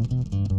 Mm-hmm.